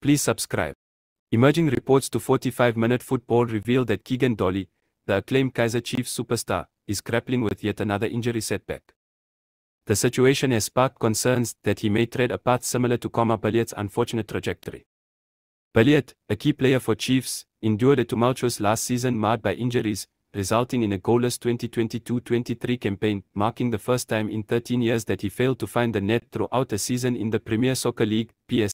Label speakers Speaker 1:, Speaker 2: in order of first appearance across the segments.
Speaker 1: Please subscribe. Emerging reports to 45 Minute Football reveal that Keagan Dolly, the acclaimed Kaizer Chiefs superstar, is grappling with yet another injury setback. The situation has sparked concerns that he may tread a path similar to Khama Billiat's unfortunate trajectory. Billiat, a key player for Chiefs, endured a tumultuous last season marred by injuries, resulting in a goalless 2022-23 campaign, marking the first time in 13 years that he failed to find the net throughout a season in the Premier Soccer League, PS.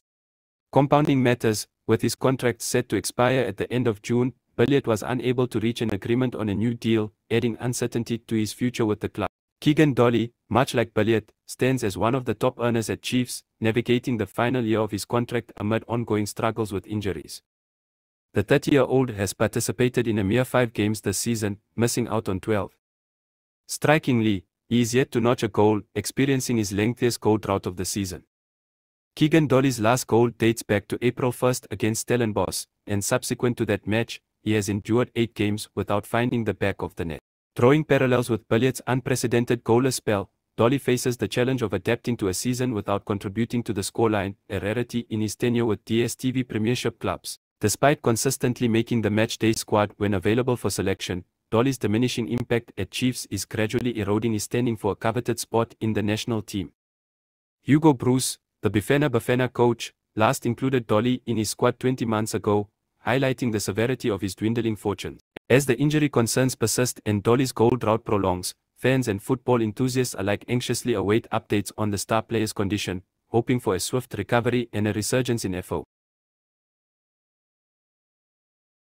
Speaker 1: Compounding matters, with his contract set to expire at the end of June, Billiat was unable to reach an agreement on a new deal, adding uncertainty to his future with the club. Keagan Dolly, much like Billiat, stands as one of the top earners at Chiefs, navigating the final year of his contract amid ongoing struggles with injuries. The 30-year-old has participated in a mere five games this season, missing out on 12. Strikingly, he is yet to notch a goal, experiencing his lengthiest goal drought of the season. Keagan Dolly's last goal dates back to April 1st against Stellenbosch, and subsequent to that match, he has endured eight games without finding the back of the net. Drawing parallels with Billiat's unprecedented goalless spell, Dolly faces the challenge of adapting to a season without contributing to the scoreline, a rarity in his tenure with DSTV Premiership clubs. Despite consistently making the matchday squad when available for selection, Dolly's diminishing impact at Chiefs is gradually eroding his standing for a coveted spot in the national team. Hugo Broos, the Bafana Bafana coach, last included Dolly in his squad 20 months ago, highlighting the severity of his dwindling fortunes. As the injury concerns persist and Dolly's goal drought prolongs, fans and football enthusiasts alike anxiously await updates on the star player's condition, hoping for a swift recovery and a resurgence in FO.